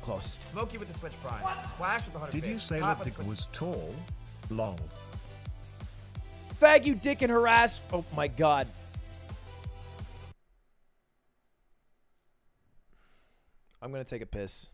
close. Smokey with the Twitch Prime. What? Flash with the 100 Did you say Top that Dick was tall? Long. Fag you, dick, and harass. Oh my god. I'm gonna take a piss.